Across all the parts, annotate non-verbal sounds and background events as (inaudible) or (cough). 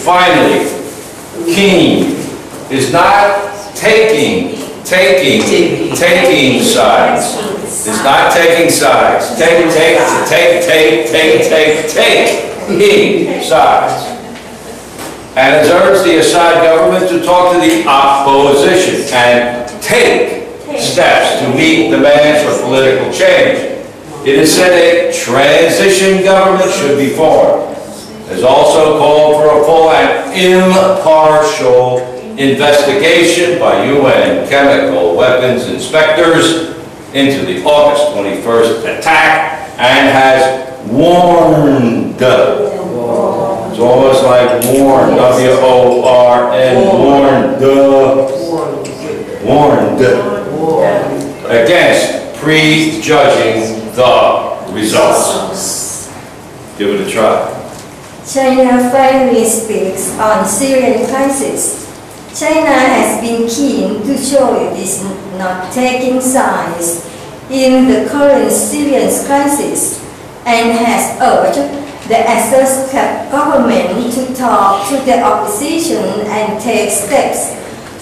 Finally, king is not taking, taking, taking sides. It's not taking sides. Take, take, take, take, take, take, taking sides. And has urged the Assad government to talk to the opposition and take steps to meet demands for political change. It is said a transition government should be formed. Has also called for a full and impartial investigation by UN chemical weapons inspectors into the August 21st attack and has warned, it's almost like warned, W-O-R-N, warned, warned, against prejudging the results. Give it a try. China finally speaks on Syrian crisis. China has been keen to show it is not taking sides in the current Syrian crisis and has urged the Assad government to talk to the opposition and take steps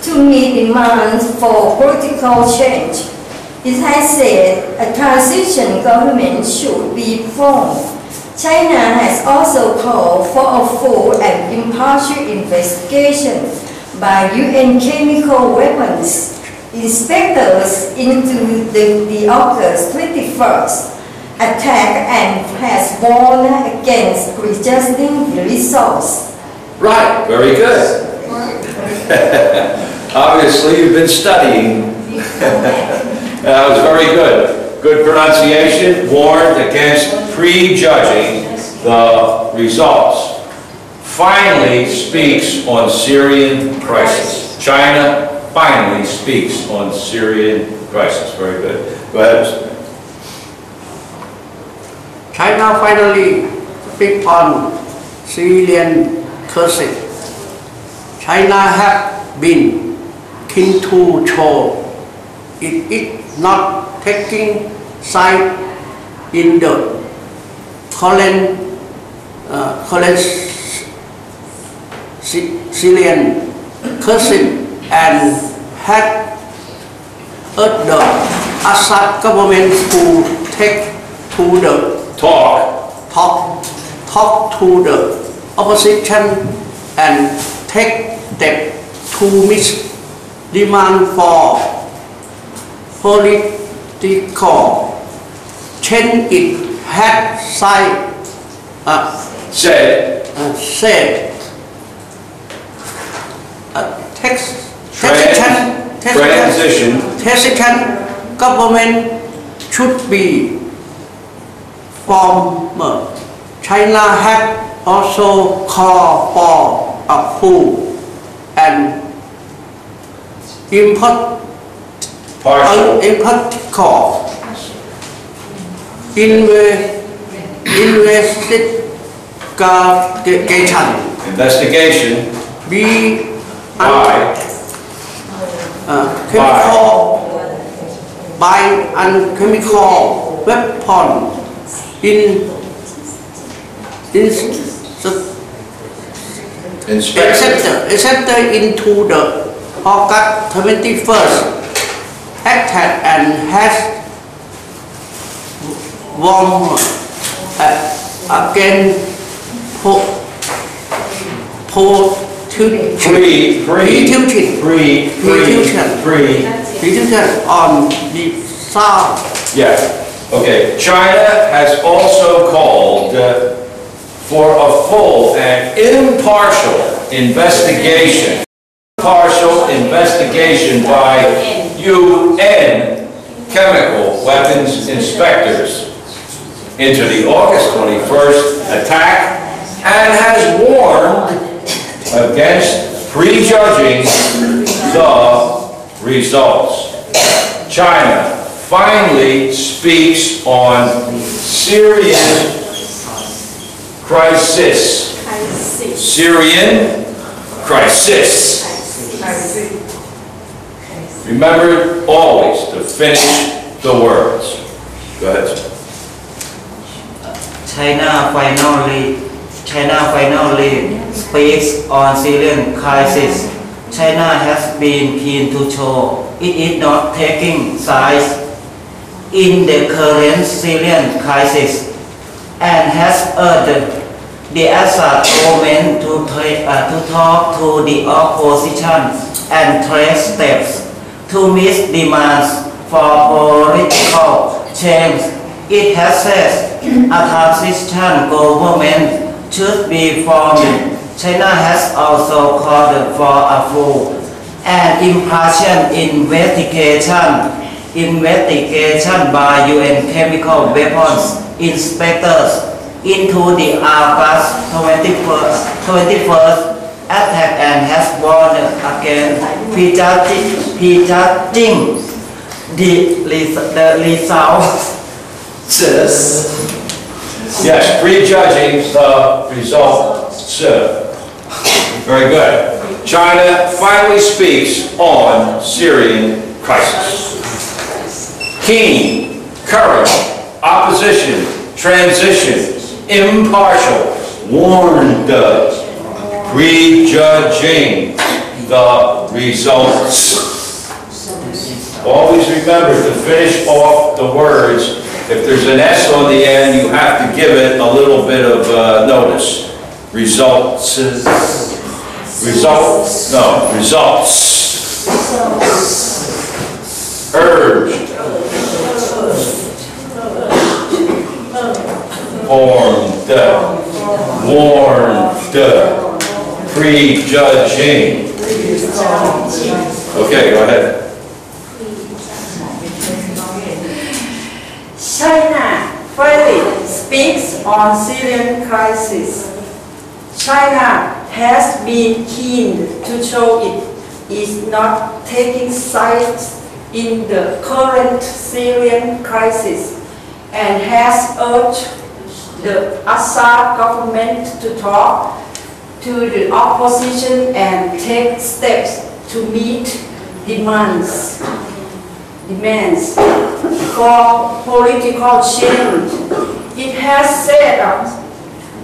to meet demands for political change. It has said a transition government should be formed. China has also called for a full and impartial investigation by UN chemical weapons inspectors into the, the August 21st attack and has warned against prejudging the results. Right, very good. (laughs) Obviously, you've been studying. (laughs) That was very good. Good pronunciation, warned against prejudging the results. Finally speaks on Syrian crisis. China finally speaks on Syrian crisis. Very good. Go ahead. China finally speak on Syrian crisis. China have been keen to show it is not taking side in the current, uh, current Syrian crisis and had urged the Assad government to take to the Talk. talk, talk to the opposition and take step to meet demand for political change it had side, uh, Said, uh, said uh, text, Tran- transition, transition government should be formed. China had also called for a full and import, partial. impractical inve- investigation. Investigation? Be by, uh, chemical by and chemical weapon in in inspector. accepted into the August 21st attack and has warned uh, against po, po, Pre, pre, Reduction. pre, pre, Reduction. pre, reduction on the south yeah, okay. China has also called uh, for a full and impartial investigation, partial investigation by UN chemical weapons inspectors into the August 21st attack and has warned against prejudging the results. China finally speaks on Syrian crisis. Syrian crisis. Remember always to finish the words. Go ahead. China finally China finally speaks on Syrian crisis. China has been keen to show it is not taking sides in the current Syrian crisis and has urged the Assad government to, uh, to talk to the opposition and take steps to meet demands for political change. It has said a transition government should be formed. China has also called for a full and impartial investigation investigation by UN chemical weapons inspectors into the August 21st, 21st attack and has warned against prejudging, the, the results. Yes, prejudging the result, sir. Very good. China finally speaks on Syrian crisis. Keen, current, opposition, transition, impartial, warned, us, prejudging the results. Always remember to finish off the words. If there's an S on the end, you have to give it a little bit of uh, notice. Results. Results. No, results. Urged. Formed. Warned. Prejudging. Okay, go ahead. China finally speaks on Syrian crisis. China has been keen to show it is not taking sides in the current Syrian crisis and has urged the Assad government to talk to the opposition and take steps to meet demands demands for political change. It has said a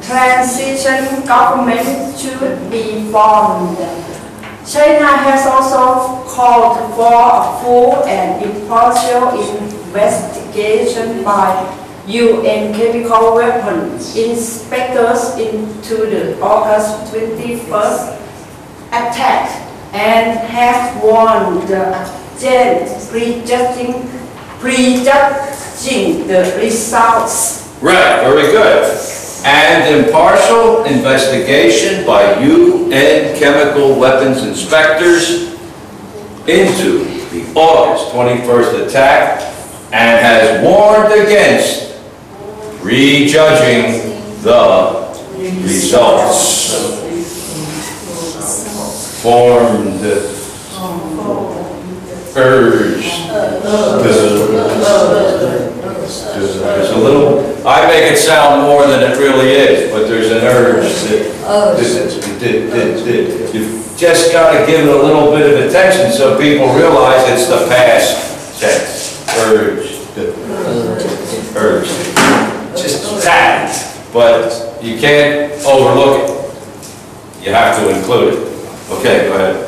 transition government should be formed. China has also called for a full and impartial investigation by UN chemical weapons inspectors into the August 21st attack and has warned the agent prejudging, prejudging the results. Right, very good. And impartial investigation by UN chemical weapons inspectors into the August 21st attack and has warned against prejudging the results. Formed, urged, there's a little, I make it sound more than it really is, but there's an urge that, that- you've just gotta give it a little bit of attention so people realize it's the past tense. Urge, urge. Just that, but you can't overlook it. You have to include it. Okay, go ahead.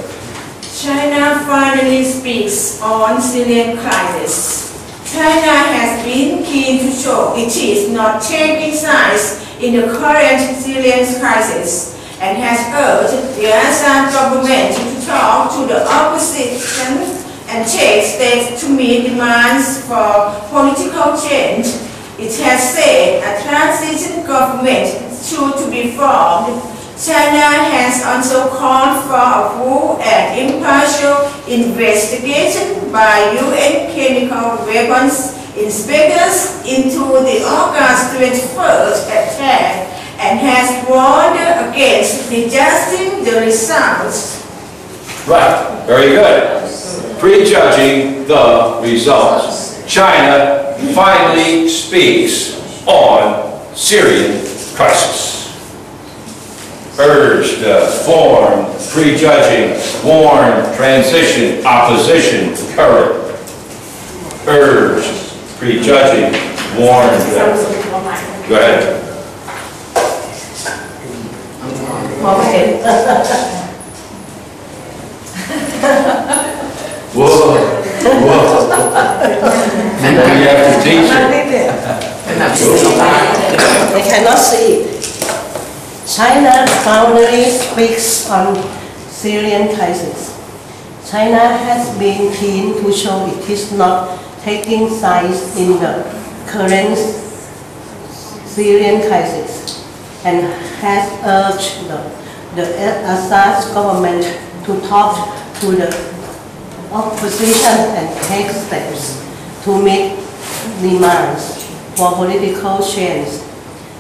China finally speaks on Syrian crisis. China has been keen to show it is not taking sides in the current Syrian crisis and has urged the Assad government to talk to the opposition and take steps to meet demands for political change. It has said a transition government should be formed China has also called for a full and impartial investigation by UN chemical weapons inspectors into the August 21st attack and has warned against prejudging the results. Right, very good. Prejudging the results. China finally speaks on Syrian crisis. Urged, uh, formed, prejudging, warned, transition, opposition, current, urged, prejudging, warned. Go ahead. Okay. Whoa, whoa. Now you have to teach it. (laughs) I cannot see it. China finally speaks on Syrian crisis. China has been keen to show it is not taking sides in the current Syrian crisis and has urged the, the Assad government to talk to the opposition and take steps to meet demands for political change.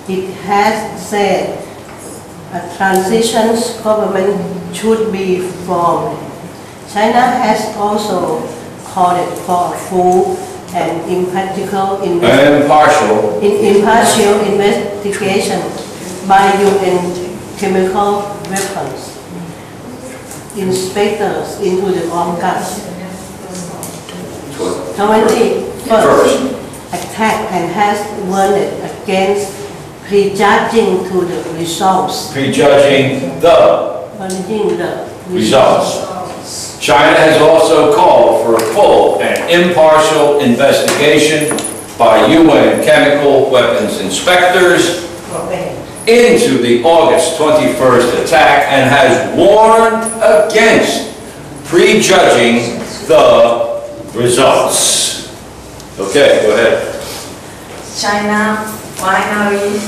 It has said a transition government should be formed. China has also called for a full and impartial investigation Impartial. in impartial investigation by UN chemical weapons inspectors into the August 21st attack and has warned against prejudging to the results, Prejudging the prejudging the results. China has also called for a full and impartial investigation by UN chemical weapons inspectors into the August 21st attack and has warned against prejudging the results. Okay, go ahead. China finally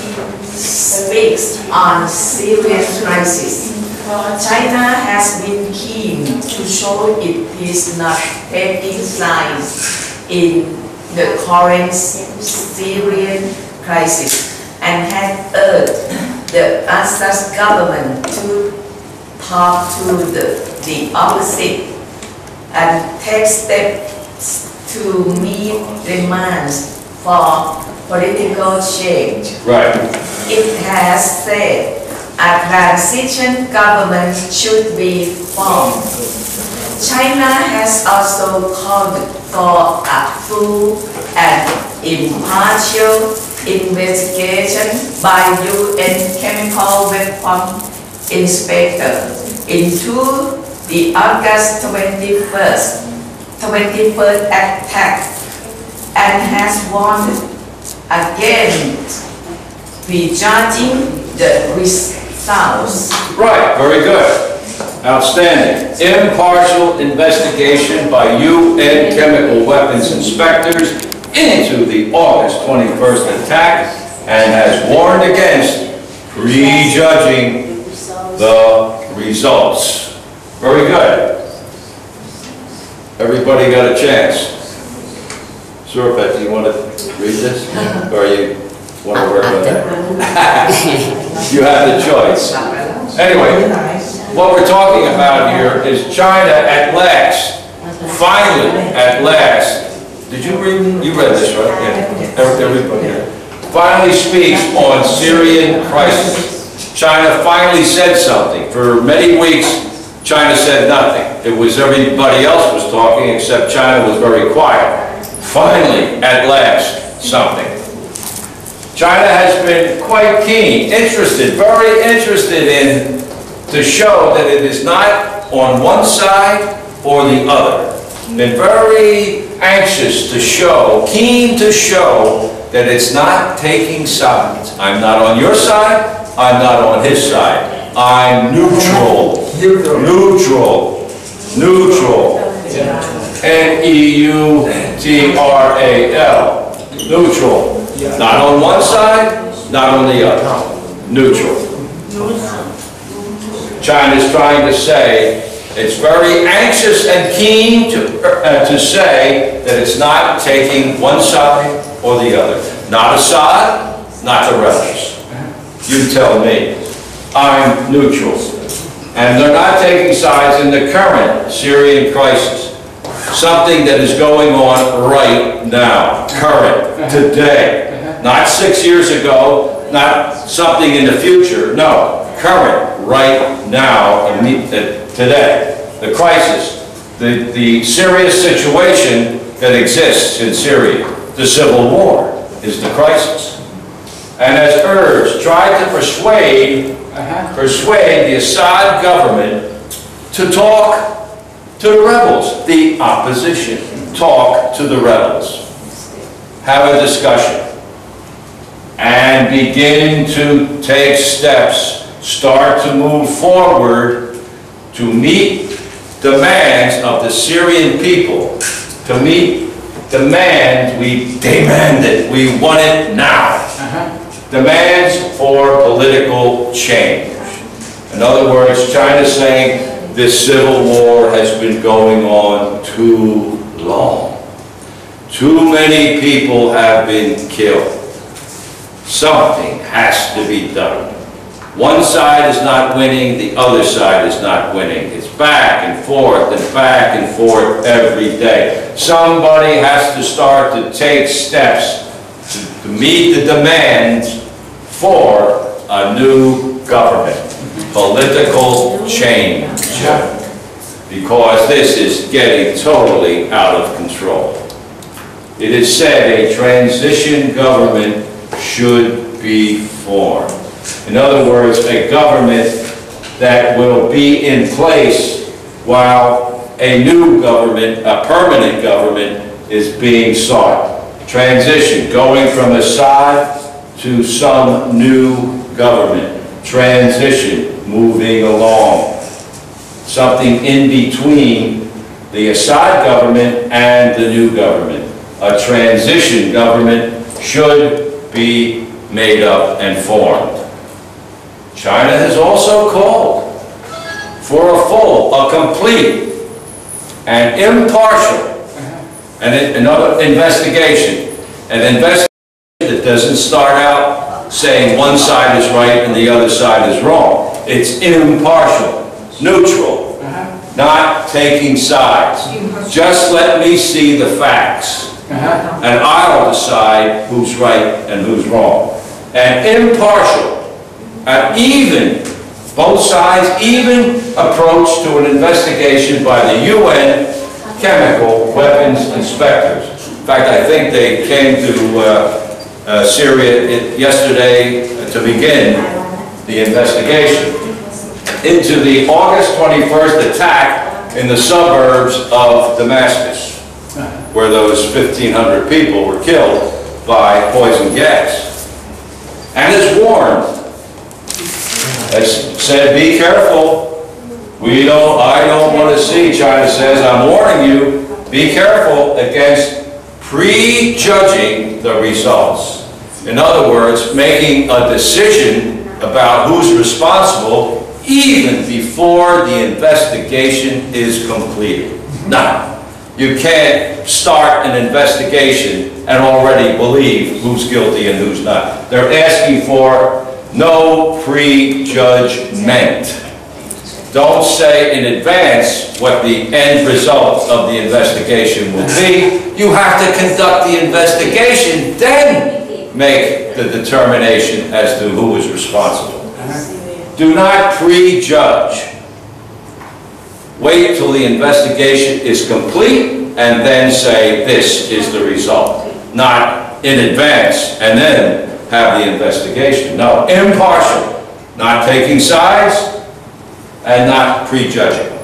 speaks on serious crisis. China has been keen to show it is not taking sides in the current Syrian crisis and has urged the Assad government to talk to the, the opposite and take steps to meet demands for political change. Right. It has said a transition government should be formed. China has also called for a full and impartial investigation by UN chemical weapon inspector into the August 21st, 21st attack and has warned against prejudging the results. Right, very good. Outstanding. Impartial investigation by UN chemical weapons inspectors into the August 21st attack and has warned against prejudging the results. Very good. Everybody got a chance? Beth, do you want to read this? Or you want to work on that? (laughs) You have the choice. Anyway, what we're talking about here is China at last, finally, at last, did you read, you read this, right? Yeah, Every- everybody, yeah. Finally speaks on Syrian crisis. China finally said something. For many weeks, China said nothing. It was everybody else was talking, except China was very quiet. Finally, at last, something. China has been quite keen, interested, very interested in, to show that it is not on one side or the other. Been very anxious to show, keen to show that it's not taking sides. I'm not on your side, I'm not on his side. I'm neutral. Neutral. Neutral. E N-E-U-T-R-A-L. Neutral. Not on one side, not on the other. Neutral. China's trying to say, it's very anxious and keen to, uh, to say that it's not taking one side or the other. Not Assad, not the rebels. You tell me. I'm neutral. And they're not taking sides in the current Syrian crisis. Something that is going on right now, current, today. Not six years ago, not something in the future, no, current, right now, uh, today. The crisis, the, the serious situation that exists in Syria, the civil war is the crisis. and as urged, tried to persuade, persuade the Assad government to talk to the rebels, the opposition, talk to the rebels, have a discussion, and begin to take steps, start to move forward to meet demands of the Syrian people, to meet demands, we demand it, we want it now. Demands for political change. In other words, China's saying this civil war has been going on too long. Too many people have been killed. Something has to be done. One side is not winning, the other side is not winning. It's back and forth and back and forth every day. Somebody has to start to take steps to- meet the demands for a new government, political change. Because this is getting totally out of control. It is said a transition government should be formed. In other words, a government that will be in place while a new government, a permanent government, is being sought. Transition, going from Assad to some new government. Transition, moving along. Something in between the Assad government and the new government. A transition government should be made up and formed. China has also called for a full, a complete, and impartial, and another investigation. An investigation that doesn't start out saying one side is right and the other side is wrong. It's impartial, neutral, not taking sides. Just let me see the facts and I'll decide who's right and who's wrong. And impartial, an even, both sides, even approach to an investigation by the UN chemical weapons inspectors. In fact, I think they came to uh, uh, Syria yesterday to begin the investigation into the August 21st attack in the suburbs of Damascus where those 1,500 people were killed by poison gas. And has warned, has said, be careful. We don't, I don't want to see, China says, I'm warning you, be careful against prejudging the results. In other words, making a decision about who's responsible even before the investigation is completed. Now, you can't start an investigation and already believe who's guilty and who's not. They're asking for no prejudgment. Don't say in advance what the end result of the investigation will be. You have to conduct the investigation, then make the determination as to who is responsible. Do not prejudge. Wait till the investigation is complete and then say, this is the result. Not in advance and then have the investigation. No, impartial, not taking sides and not prejudging.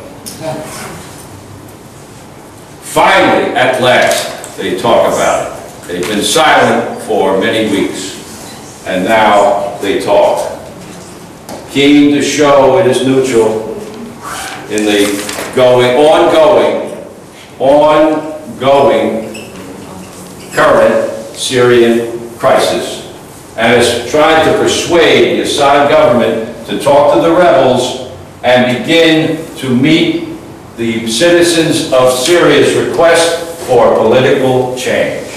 Finally, at last, they talk about it. They've been silent for many weeks and now they talk. Keen to show it is neutral in the going, ongoing, ongoing current Syrian crisis and has tried to persuade the Assad government to talk to the rebels and begin to meet the citizens of Syria's request for political change.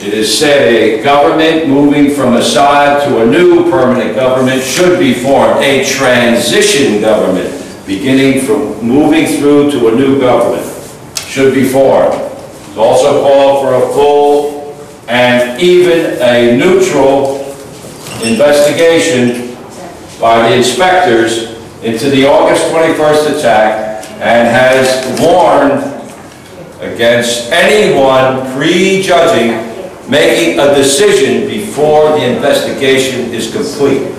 It is said a government moving from Assad to a new permanent government should be formed, a transition government beginning from moving through to a new government should be formed. It's also called for a full and even a neutral investigation by the inspectors into the August 21st attack and has warned against anyone prejudging making a decision before the investigation is complete,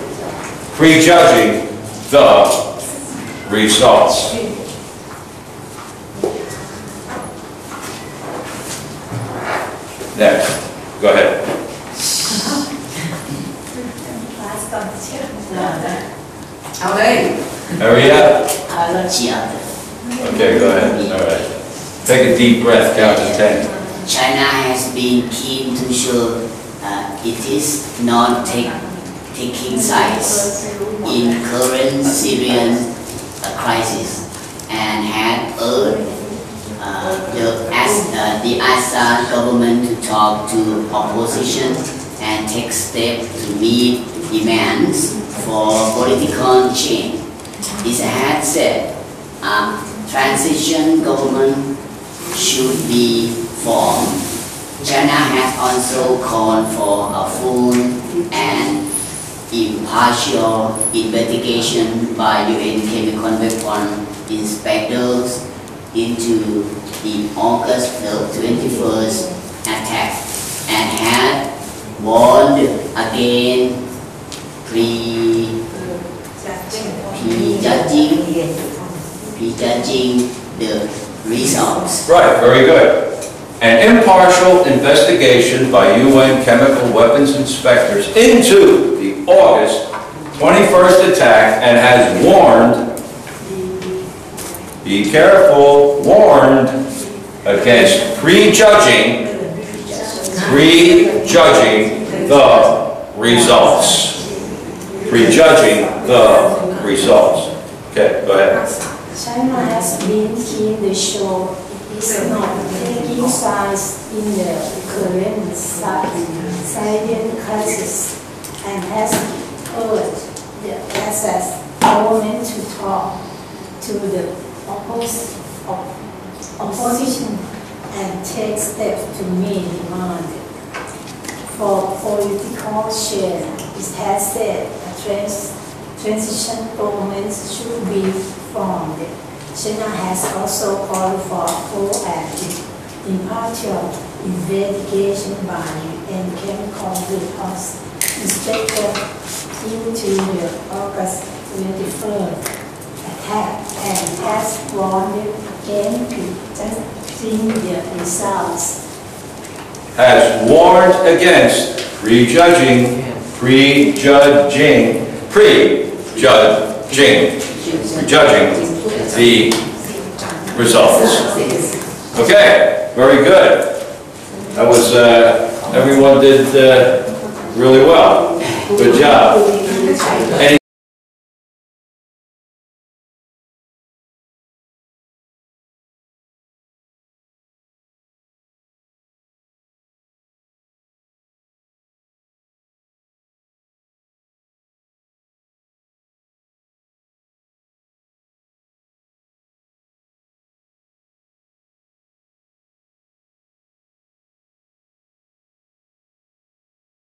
prejudging the results. Next. Go ahead. Okay. Hurry up. Okay, go ahead. All right. Take a deep breath, count to ten. China has been keen to show uh, it is not take, taking sides in current Syrian uh, crisis and had urged uh, the, as, uh, the Assad government to talk to opposition and take steps to meet demands for political change. It had said a transition government should be China has also called for a full and impartial investigation by UN chemical weapon inspectors into the August 21st attack and had warned again pre prejudging prejudging the results. Right, very good. An impartial investigation by UN chemical weapons inspectors into the August 21st attack and has warned, be careful, warned against prejudging, prejudging the results. Prejudging the results. Okay, go ahead. China has been keen to show not taking sides in the current Syrian crisis and has urged the Assad government to talk to the oppos- op- opposition and take steps to meet demand for political change. It has said a trans- transition government should be formed. China has also called for a full and impartial investigation by UN chemical weapons inspector into the August 23rd attack and has warned against prejudging the results. has warned against prejudging, prejudging, prejudging, prejudging the results. Okay, very good. That was, uh, everyone did uh, really well. Good job. Any